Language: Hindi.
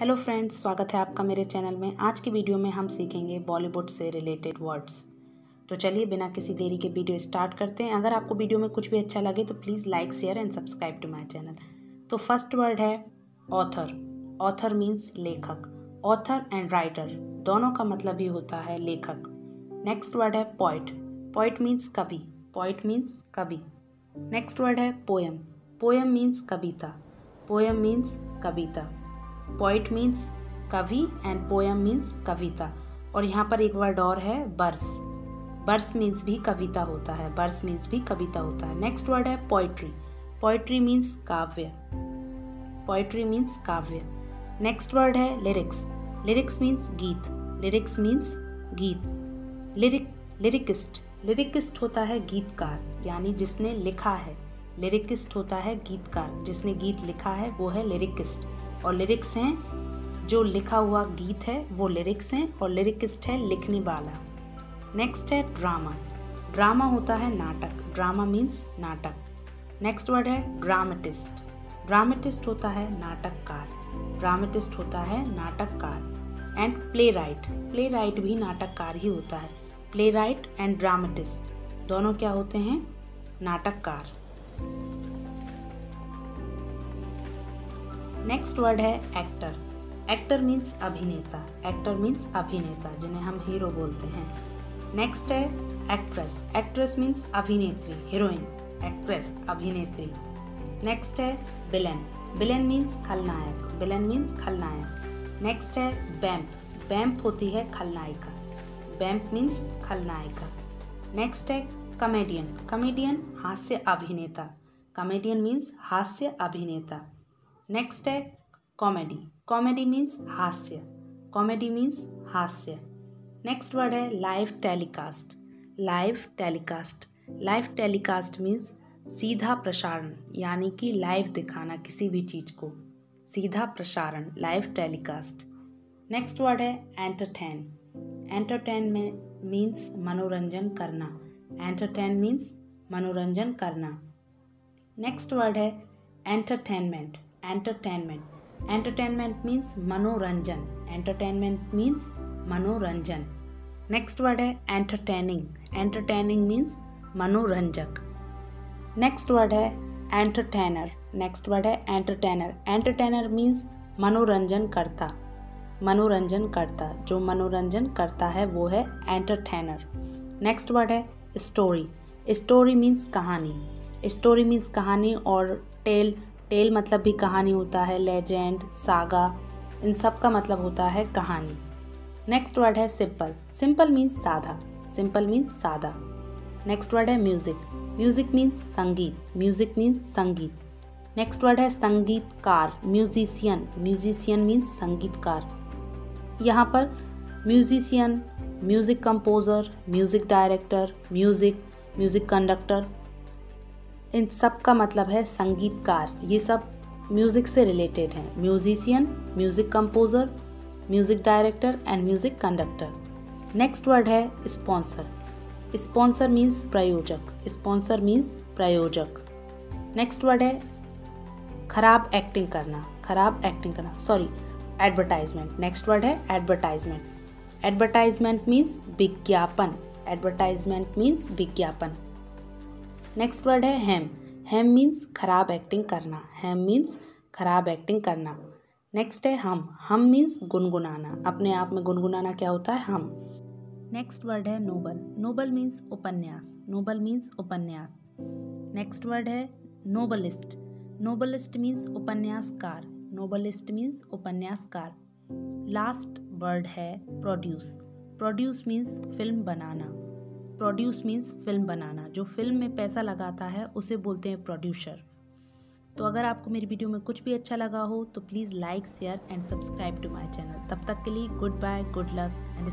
हेलो फ्रेंड्स, स्वागत है आपका मेरे चैनल में। आज की वीडियो में हम सीखेंगे बॉलीवुड से रिलेटेड वर्ड्स। तो चलिए, बिना किसी देरी के वीडियो स्टार्ट करते हैं। अगर आपको वीडियो में कुछ भी अच्छा लगे तो please like, share and subscribe to my channel. तो फ़र्स्ट वर्ड है ऑथर। ऑथर मीन्स लेखक। ऑथर एंड राइटर दोनों का मतलब ही होता है लेखक। नेक्स्ट वर्ड है पॉइट। पॉइट मीन्स कवि। पॉइट मीन्स कवि। नेक्स्ट वर्ड है पोएम पोएम मीन्स कविता। पोएम मीन्स कविता। पोइट मीन्स कवि एंड पोएम मीन्स कविता और यहाँ पर एक वर्ड और है बर्स बर्स मीन्स भी कविता होता है बर्स मीन्स भी कविता होता है. नेक्स्ट वर्ड है पोइट्री पोइट्री मीन्स काव्य. पोइट्री मीन्स काव्य. नेक्स्ट वर्ड है लिरिक्स लिरिक्स मीन्स गीत. लिरिक्स मीन्स गीत. लिरिक लिरिकिस्ट लिरिकिस्ट होता है गीतकार, यानी जिसने लिखा है. लिरिकिस्ट होता है गीतकार. जिसने गीत लिखा है, वो है लिरिकिस्ट और लिरिक्स हैं। जो लिखा हुआ गीत है, वो लिरिक्स हैं और लिरिकिस्ट है लिखने वाला नेक्स्ट है ड्रामा ड्रामा होता है नाटक। ड्रामा मीन्स नाटक। नेक्स्ट वर्ड है ड्रामेटिस्ट ड्रामेटिस्ट होता है नाटककार। ड्रामेटिस्ट होता है नाटककार। And playwright playwright भी नाटककार ही होता है। प्ले राइट एंड ड्रामेटिस्ट दोनों क्या होते हैं? नाटककार। नेक्स्ट वर्ड है एक्टर एक्टर मीन्स अभिनेता. एक्टर मीन्स अभिनेता, जिन्हें हम हीरो बोलते हैं. नेक्स्ट है एक्ट्रेस एक्ट्रेस मीन्स अभिनेत्री हीरोइन एक्ट्रेस अभिनेत्री. नेक्स्ट है बिलन बिलन मीन्स खलनायक. बिलन मीन्स खलनायक. नेक्स्ट है बैम्प बैंप होती है खलनायिका. बैंप मीन्स खलनायिका. नेक्स्ट है कमेडियन कमेडियन हास्य अभिनेता. कमेडियन मीन्स हास्य अभिनेता. नेक्स्ट है कॉमेडी कॉमेडी मीन्स हास्य. कॉमेडी मीन्स हास्य. नेक्स्ट वर्ड है live telecast live telecast live telecast means सीधा प्रसारण, यानी कि लाइव दिखाना किसी भी चीज़ को। सीधा प्रसारण लाइव टेलीकास्ट नेक्स्ट वर्ड है एंटरटेन एंटरटेन में मीन्स मनोरंजन करना. एंटरटेन मीन्स मनोरंजन करना. नेक्स्ट वर्ड है एंटरटेनमेंट एंटरटेनमेंट एंटरटेनमेंट मीन्स मनोरंजन एंटरटेनमेंट मीन्स मनोरंजन नेक्स्ट वर्ड है एंटरटेनिंग एंटरटेनिंग मीन्स मनोरंजक नेक्स्ट वर्ड है एंटरटेनर नेक्स्ट वर्ड है एंटरटेनर एंटरटेनर मीन्स मनोरंजन करता मनोरंजन करता जो मनोरंजन करता है, वो है एंटरटेनर नेक्स्ट वर्ड है स्टोरी स्टोरी मीन्स कहानी. स्टोरी मीन्स कहानी और टेल टेल मतलब भी कहानी होता है लेजेंड सागा इन सब का मतलब होता है कहानी। नेक्स्ट वर्ड है सिंपल सिंपल मीन्स साधा सिंपल मीन्स सादा. नेक्स्ट वर्ड है म्यूज़िक म्यूज़िक मीन्स संगीत. म्यूज़िक मीन्स संगीत. नेक्स्ट वर्ड है संगीतकार. म्यूजिशियन म्यूजिशियन मीन्स संगीतकार. यहाँ पर musician music composer music director music music conductor इन सब का मतलब है संगीतकार। ये सब म्यूज़िक से रिलेटेड हैं। Musician music composer music director and music conductor next word है स्पॉन्सर स्पॉन्सर मीन्स प्रायोजक। स्पॉन्सर मीन्स प्रायोजक। नेक्स्ट वर्ड है खराब एक्टिंग करना। खराब एक्टिंग करना। सॉरी एडवर्टाइजमेंट नेक्स्ट वर्ड है एडवर्टाइजमेंट एडवर्टाइजमेंट मीन्स विज्ञापन। एडवर्टाइजमेंट मीन्स विज्ञापन। नेक्स्ट वर्ड है हैम हैम मीन्स खराब एक्टिंग करना. हैम मीन्स खराब एक्टिंग करना. नेक्स्ट है हम. हम मीन्स गुनगुनाना. अपने आप में गुनगुनाना क्या होता है? हम. नेक्स्ट वर्ड है नोबल. नोबल मीन्स उपन्यास. नोबल मीन्स उपन्यास. नेक्स्ट वर्ड है नोबलिस्ट. नोबलिस्ट मीन्स उपन्यासकार. नोबलिस्ट मीन्स उपन्यासकार. लास्ट वर्ड है प्रोड्यूस प्रोड्यूस मीन्स फ़िल्म बनाना. प्रोड्यूस मीन्स फ़िल्म बनाना। जो फ़िल्म में पैसा लगाता है, उसे बोलते हैं प्रोड्यूसर तो अगर आपको मेरी वीडियो में कुछ भी अच्छा लगा हो तो please like share and subscribe to my channel तब तक के लिए goodbye good luck and